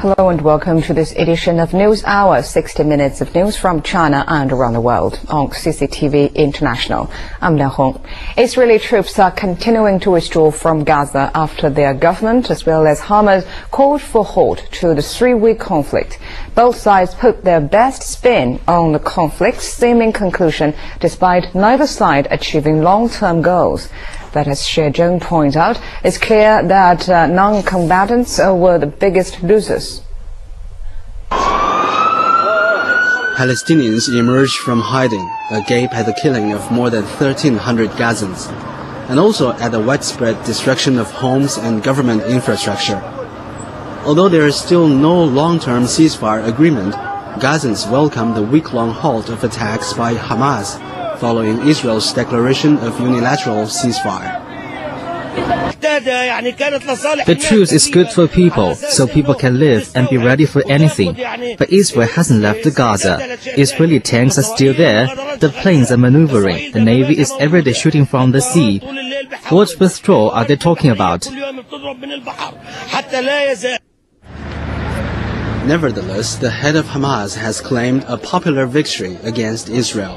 Hello and welcome to this edition of News Hour, 60 minutes of news from China and around the world on CCTV International. I'm Lian Hong. Israeli troops are continuing to withdraw from Gaza after their government as well as Hamas called for halt to the three-week conflict. Both sides put their best spin on the conflict's seeming conclusion despite neither side achieving long-term goals. But as Xie Zheng pointed out, it's clear that uh, non-combatants uh, were the biggest losers. Palestinians emerged from hiding, agape at the killing of more than 1,300 Gazans, and also at the widespread destruction of homes and government infrastructure. Although there is still no long-term ceasefire agreement, Gazans welcome the week-long halt of attacks by Hamas following Israel's declaration of unilateral ceasefire. The truce is good for people, so people can live and be ready for anything. But Israel hasn't left the Gaza. Israeli tanks are still there, the planes are maneuvering, the navy is every day shooting from the sea. What withdrawal are they talking about? Nevertheless, the head of Hamas has claimed a popular victory against Israel.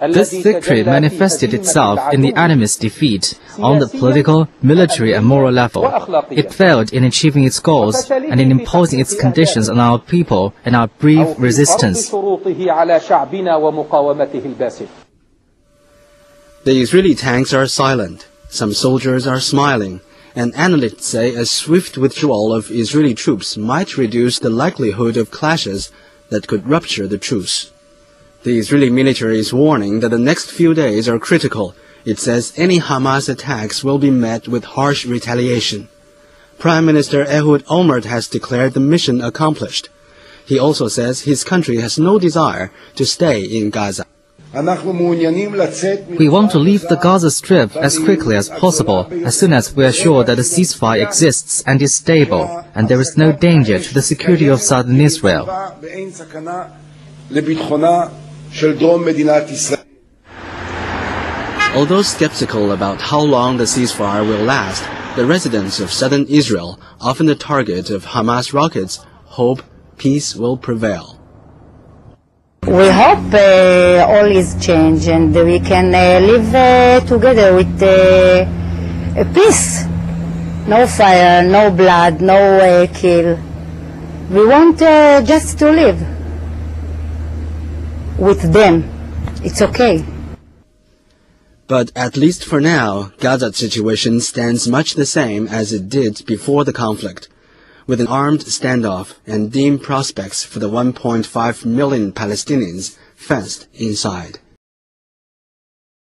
This victory manifested itself in the enemy's defeat on the political, military and moral level. It failed in achieving its goals and in imposing its conditions on our people and our brief resistance. The Israeli tanks are silent. Some soldiers are smiling. And analysts say a swift withdrawal of Israeli troops might reduce the likelihood of clashes that could rupture the truce. The Israeli military is warning that the next few days are critical. It says any Hamas attacks will be met with harsh retaliation. Prime Minister Ehud Olmert has declared the mission accomplished. He also says his country has no desire to stay in Gaza. We want to leave the Gaza Strip as quickly as possible, as soon as we are sure that a ceasefire exists and is stable, and there is no danger to the security of southern Israel. Although skeptical about how long the ceasefire will last, the residents of southern Israel, often the target of Hamas rockets, hope peace will prevail. We hope uh, all is changed and we can uh, live uh, together with peace. No fire, no blood, no kill. We want just to live with them. It's okay. But at least for now, Gaza's situation stands much the same as it did before the conflict, with an armed standoff and dim prospects for the 1.5 million Palestinians fenced inside.